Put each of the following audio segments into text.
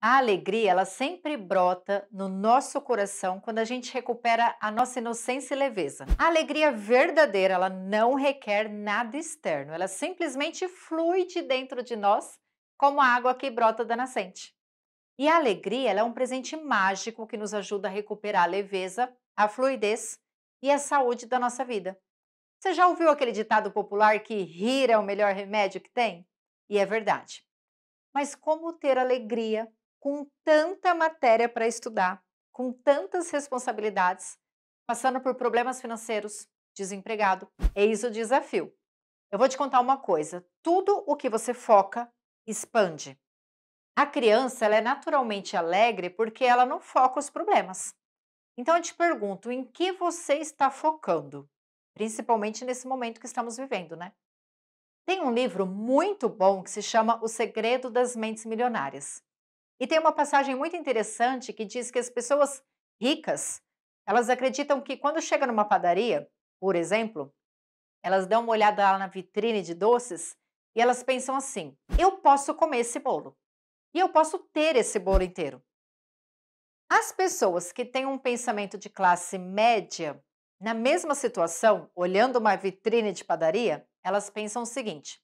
A alegria, ela sempre brota no nosso coração quando a gente recupera a nossa inocência e leveza. A alegria verdadeira, ela não requer nada externo, ela simplesmente flui de dentro de nós, como a água que brota da nascente. E a alegria, ela é um presente mágico que nos ajuda a recuperar a leveza, a fluidez e a saúde da nossa vida. Você já ouviu aquele ditado popular que rir é o melhor remédio que tem? E é verdade. Mas como ter alegria com tanta matéria para estudar, com tantas responsabilidades, passando por problemas financeiros, desempregado. Eis o desafio. Eu vou te contar uma coisa: tudo o que você foca expande. A criança ela é naturalmente alegre porque ela não foca os problemas. Então eu te pergunto, em que você está focando? Principalmente nesse momento que estamos vivendo, né? Tem um livro muito bom que se chama O Segredo das Mentes Milionárias. E tem uma passagem muito interessante que diz que as pessoas ricas, elas acreditam que quando chega numa padaria, por exemplo, elas dão uma olhada lá na vitrine de doces e elas pensam assim: eu posso comer esse bolo e eu posso ter esse bolo inteiro. As pessoas que têm um pensamento de classe média, na mesma situação, olhando uma vitrine de padaria, elas pensam o seguinte: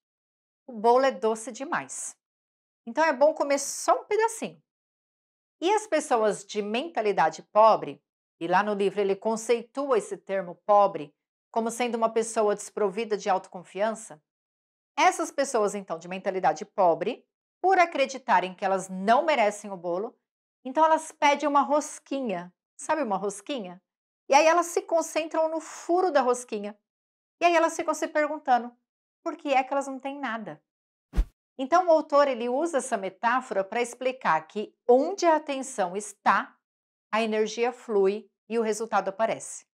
o bolo é doce demais. Então é bom comer só um pedacinho. E as pessoas de mentalidade pobre, e lá no livro ele conceitua esse termo pobre como sendo uma pessoa desprovida de autoconfiança, essas pessoas então de mentalidade pobre, por acreditarem que elas não merecem o bolo, então elas pedem uma rosquinha. Sabe uma rosquinha? E aí elas se concentram no furo da rosquinha. E aí elas ficam se perguntando: por que é que elas não têm nada? Então o autor ele usa essa metáfora para explicar que onde a atenção está, a energia flui e o resultado aparece.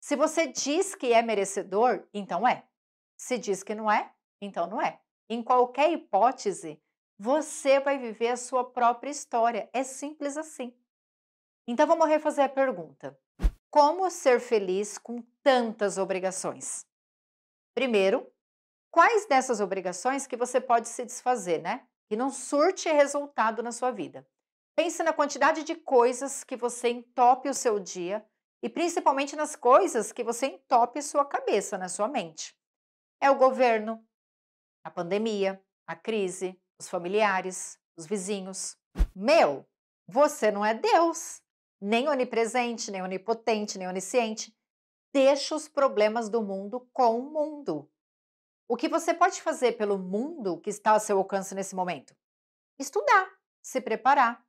Se você diz que é merecedor, então é. Se diz que não é, então não é. Em qualquer hipótese, você vai viver a sua própria história. É simples assim. Então vamos refazer a pergunta: Como ser feliz com tantas obrigações? Primeiro, quais dessas obrigações que você pode se desfazer, né? Que não surte resultado na sua vida. Pense na quantidade de coisas que você entope o seu dia e principalmente nas coisas que você entope sua cabeça, na sua mente. É o governo, a pandemia, a crise, os familiares, os vizinhos. Meu, você não é Deus, nem onipresente, nem onipotente, nem onisciente. Deixa os problemas do mundo com o mundo. O que você pode fazer pelo mundo que está ao seu alcance nesse momento? Estudar, se preparar,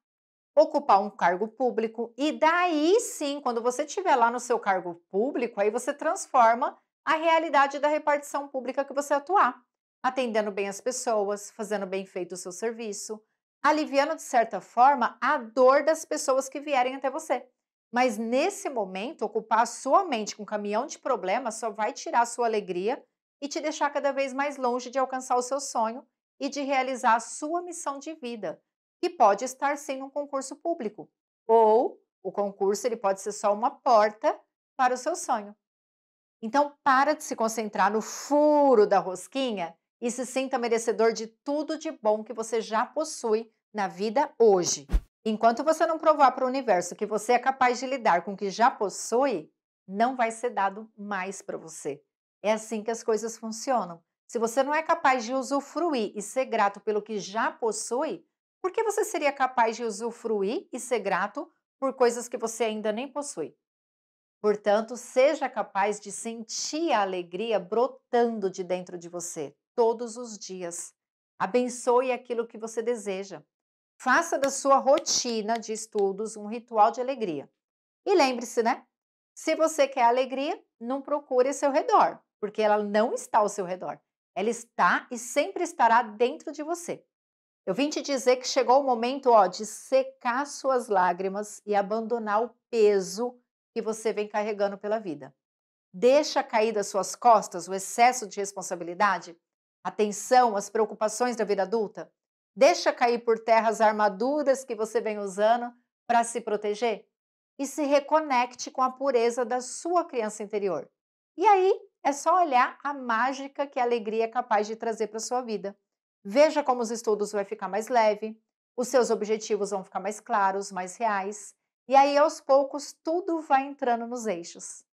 ocupar um cargo público e daí sim, quando você estiver lá no seu cargo público, aí você transforma a realidade da repartição pública que você atuar, atendendo bem as pessoas, fazendo bem feito o seu serviço, aliviando de certa forma a dor das pessoas que vierem até você. Mas nesse momento, ocupar a sua mente com um caminhão de problemas só vai tirar a sua alegria e te deixar cada vez mais longe de alcançar o seu sonho e de realizar a sua missão de vida, que pode estar sim num concurso público, ou o concurso ele pode ser só uma porta para o seu sonho. Então, para de se concentrar no furo da rosquinha e se sinta merecedor de tudo de bom que você já possui na vida hoje. Enquanto você não provar para o universo que você é capaz de lidar com o que já possui, não vai ser dado mais para você. É assim que as coisas funcionam. Se você não é capaz de usufruir e ser grato pelo que já possui, por que você seria capaz de usufruir e ser grato por coisas que você ainda nem possui? Portanto, seja capaz de sentir a alegria brotando de dentro de você todos os dias. Abençoe aquilo que você deseja. Faça da sua rotina de estudos um ritual de alegria. E lembre-se, né? Se você quer alegria, não procure seu redor porque ela não está ao seu redor. Ela está e sempre estará dentro de você. Eu vim te dizer que chegou o momento ó, de secar suas lágrimas e abandonar o peso que você vem carregando pela vida. Deixa cair das suas costas o excesso de responsabilidade, a tensão, as preocupações da vida adulta. Deixa cair por terra as armaduras que você vem usando para se proteger e se reconecte com a pureza da sua criança interior. E aí é só olhar a mágica que a alegria é capaz de trazer para sua vida. Veja como os estudos vai ficar mais leve, os seus objetivos vão ficar mais claros, mais reais, e aí aos poucos tudo vai entrando nos eixos.